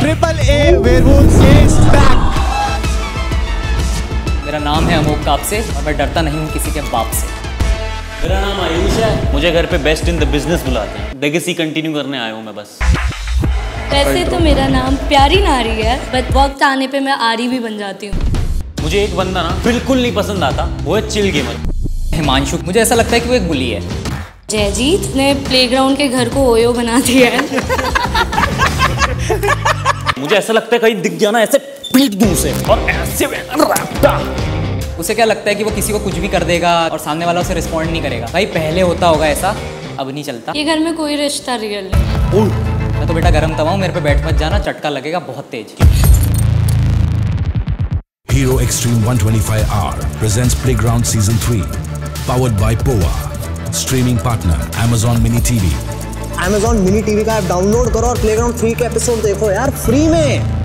Triple A werewolf is back मेरा नाम है अमोक काप से और मैं डरता नहीं हूँ किसी के बाप से। मेरा नाम आयुष है। मुझे घर पे बेस्ट इन द बिज़नेस बुलाते हैं। लेगेसी कंटिन्यू करने आया हूँ मैं बस। वैसे तो मेरा नाम प्यारी नारी है बट वक्त आने पे मैं आरी भी बन जाती हूँ। मुझे एक बंदा ना बिल्कुल नहीं पसंद आता वो है चिल गेमर। हिमांशु मुझे ऐसा लगता है कि वो एक बुली है। जयजीत ने प्लेग्राउंड के घर को ओयो बना दिया है। मुझे ऐसा लगता है कहीं दिख गया ना ऐसे पीट दूँ से और ऐसे रैप्टा उसे क्या लगता है कि वो किसी को कुछ भी कर देगा और सामने वाला उसे रिस्पॉन्ड नहीं करेगा भाई पहले होता होगा ऐसा अब नहीं चलता ये घर में कोई रिश्ता रियल नहीं मैं तो बेटा गर्म तवा मेरे पे बैठ मत जाना चटका लगेगा बहुत तेज Hero Extreme 125R presents Playground Season 3. Powered by POA. Streaming partner Amazon Mini TV. Amazon mini TV का ऐप डाउनलोड करो और प्लेग्राउंड थ्री के एपिसोड देखो यार फ्री में।